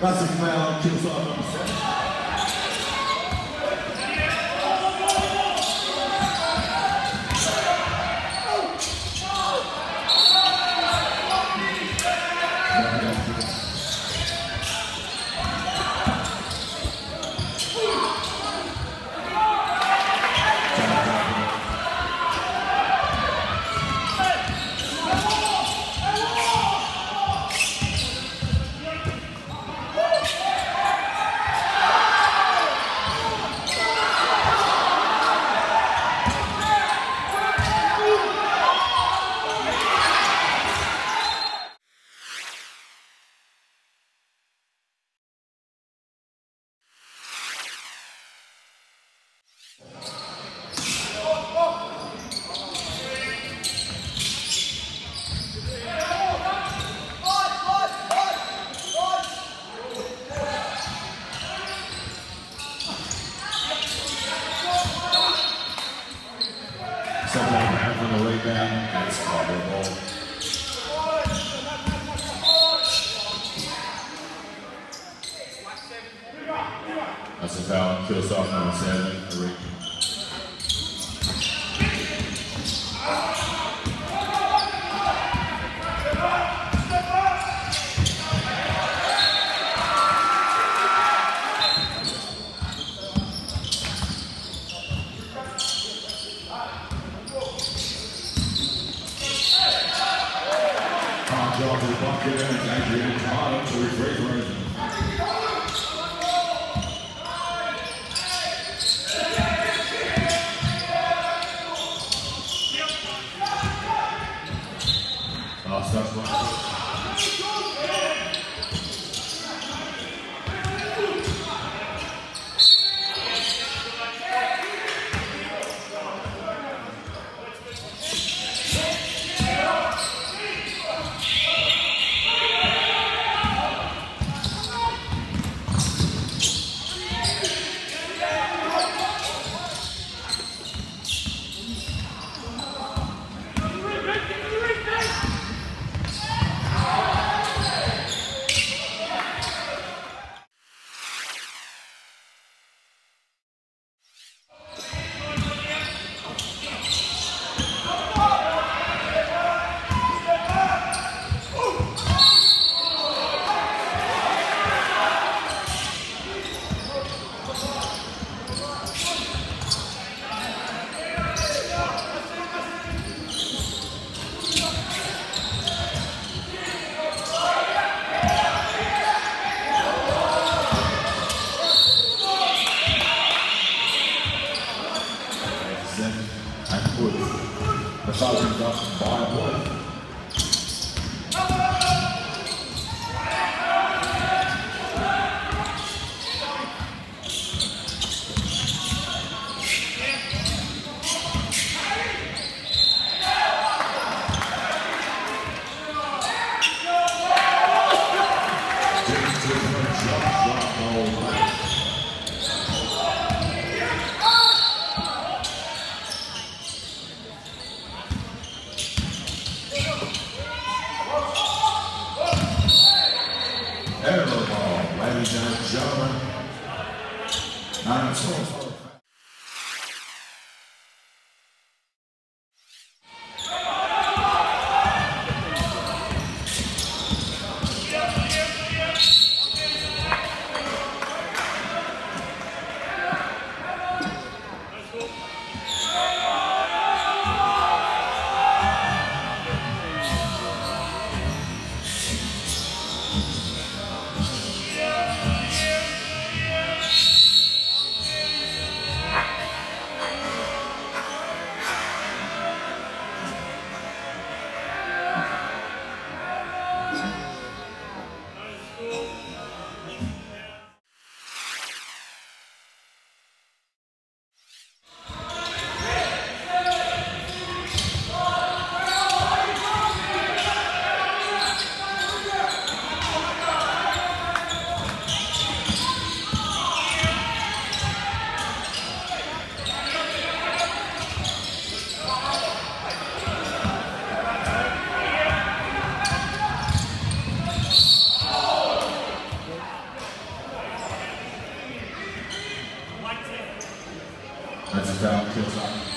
Classic foul, kills off number seven. Second that's a foul, kills off number seven, Arik. To the bucket, and it's Adrian Tomato to rephrase version. Uh, Seven, and put the foul comes up by a. Arrow ball, ladies and gentlemen. Nine Val Kilsop.